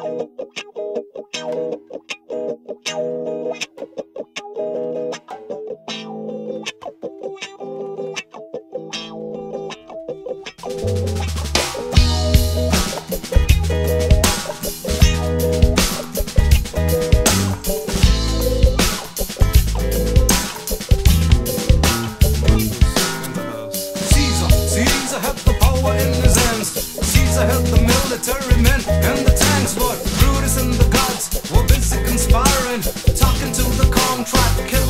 Caesar had the power in his hands. Caesar had the military. tried to kill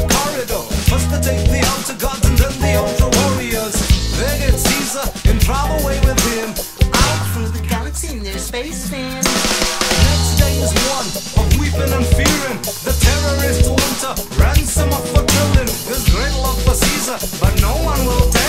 but no one will tell.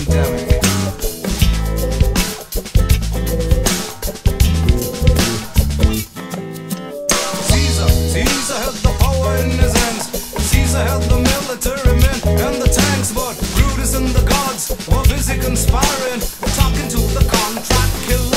Caesar, Caesar had the power in his hands. Caesar had the military men and the tanks, but Brutus and the gods were busy conspiring, talking to the contract killer.